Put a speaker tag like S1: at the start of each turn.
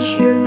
S1: you.